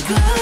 good.